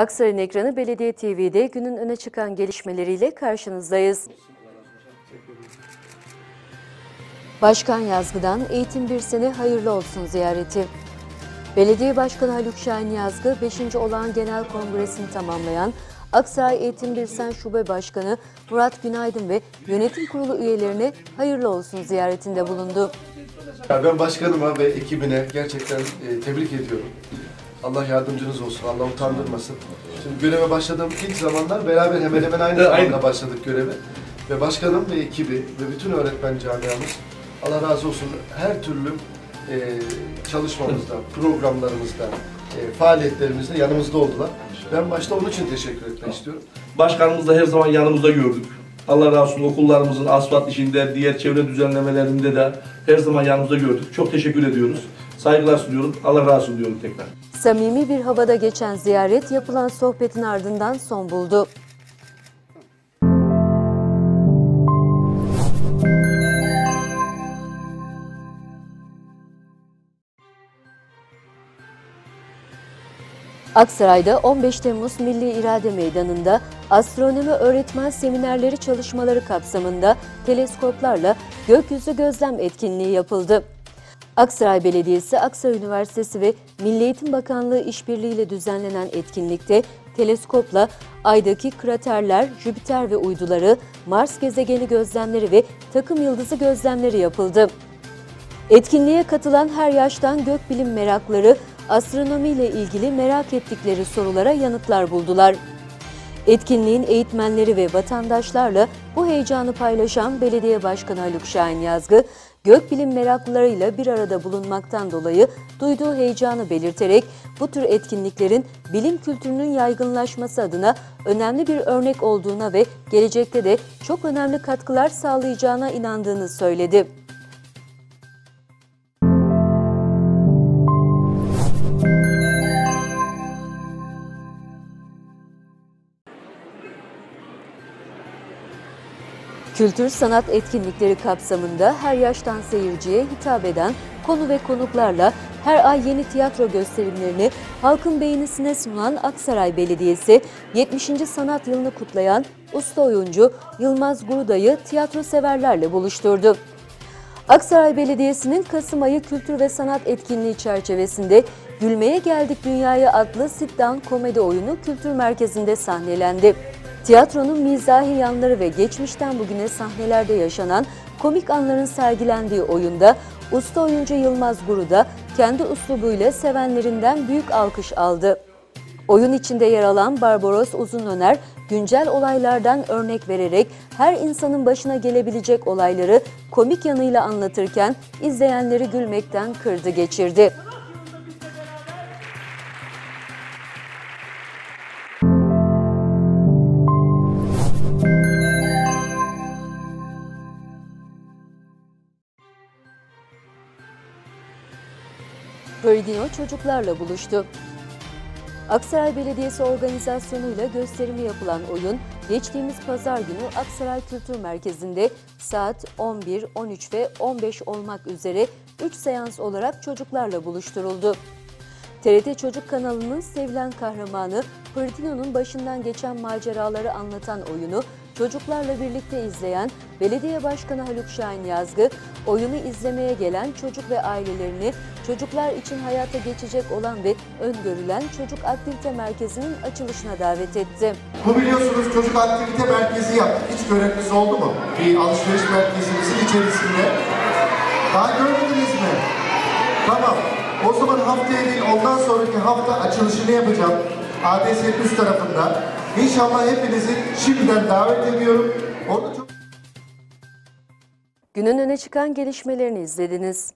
Aksaray'ın ekranı Belediye TV'de günün öne çıkan gelişmeleriyle karşınızdayız. Başkan Yazgı'dan Eğitim Bir Sene Hayırlı Olsun ziyareti. Belediye Başkanı Haluk Şahin Yazgı, 5. Olağan Genel Kongresini tamamlayan Aksaray Eğitim Bir Sen Şube Başkanı Murat Günaydın ve yönetim kurulu üyelerine hayırlı olsun ziyaretinde bulundu. Ben başkanıma ve ekibine gerçekten e, tebrik ediyorum. Allah yardımcınız olsun, Allah utandırmasın. Şimdi göreve başladığım ilk zamanlar beraber hemen hemen aynı zamanda başladık göreve. Ve başkanım ve ekibi ve bütün öğretmen camiamız Allah razı olsun her türlü e, çalışmamızda, programlarımızda, e, faaliyetlerimizde yanımızda oldular. Ben başta onun için teşekkür etmek istiyorum. Başkanımızı da her zaman yanımızda gördük. Allah razı olsun okullarımızın asfalt işinde, diğer çevre düzenlemelerinde de her zaman yanımızda gördük. Çok teşekkür ediyoruz. Saygılar sunuyorum. Allah razı olsun diyorum tekrar. Samimi bir havada geçen ziyaret yapılan sohbetin ardından son buldu. Aksaray'da 15 Temmuz Milli İrade Meydanı'nda astronomi öğretmen seminerleri çalışmaları kapsamında teleskoplarla gökyüzü gözlem etkinliği yapıldı. Aksaray Belediyesi, Aksaray Üniversitesi ve Milli Eğitim Bakanlığı işbirliğiyle düzenlenen etkinlikte teleskopla Ay'daki kraterler, Jüpiter ve uyduları, Mars gezegeni gözlemleri ve takım yıldızı gözlemleri yapıldı. Etkinliğe katılan her yaştan gökbilim merakları astronomiyle ilgili merak ettikleri sorulara yanıtlar buldular. Etkinliğin eğitmenleri ve vatandaşlarla bu heyecanı paylaşan Belediye Başkanı Haluk Şahin Yazgı, gökbilim meraklılarıyla bir arada bulunmaktan dolayı duyduğu heyecanı belirterek bu tür etkinliklerin bilim kültürünün yaygınlaşması adına önemli bir örnek olduğuna ve gelecekte de çok önemli katkılar sağlayacağına inandığını söyledi. Kültür sanat etkinlikleri kapsamında her yaştan seyirciye hitap eden konu ve konuklarla her ay yeni tiyatro gösterimlerini halkın beğenisine sunan Aksaray Belediyesi 70. sanat yılını kutlayan usta oyuncu Yılmaz Guruday'ı tiyatro severlerle buluşturdu. Aksaray Belediyesi'nin Kasım ayı kültür ve sanat etkinliği çerçevesinde Gülmeye Geldik Dünyaya adlı sit-down komedi oyunu kültür merkezinde sahnelendi. Tiyatronun mizahi yanları ve geçmişten bugüne sahnelerde yaşanan komik anların sergilendiği oyunda usta oyuncu Yılmaz Guru da kendi uslubuyla sevenlerinden büyük alkış aldı. Oyun içinde yer alan Barbaros Uzunöner, güncel olaylardan örnek vererek her insanın başına gelebilecek olayları komik yanıyla anlatırken izleyenleri gülmekten kırdı geçirdi. Böldino çocuklarla buluştu. Aksaray Belediyesi organizasyonuyla gösterimi yapılan oyun, geçtiğimiz pazar günü Aksaray Kültür Merkezi'nde saat 11, 13 ve 15 olmak üzere 3 seans olarak çocuklarla buluşturuldu. TRT Çocuk kanalının sevilen kahramanı Pırdino'nun başından geçen maceraları anlatan oyunu çocuklarla birlikte izleyen Belediye Başkanı Haluk Şahin Yazgı, oyunu izlemeye gelen çocuk ve ailelerini çocuklar için hayata geçecek olan ve öngörülen Çocuk Aktivite Merkezi'nin açılışına davet etti. Bu biliyorsunuz çocuk aktivite merkezi yaptık. Hiç göreniniz oldu mu? Bir alışveriş merkezimizin içerisinde. Daha görmediniz mi? Tamam. O zaman haftaya değil ondan sonraki hafta açılışını yapacağım. ADS'nin üst tarafında. İnşallah hepinizi şimdiden davet ediyorum. Orada çok... Günün öne çıkan gelişmelerini izlediniz.